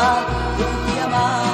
amar, tem que amar.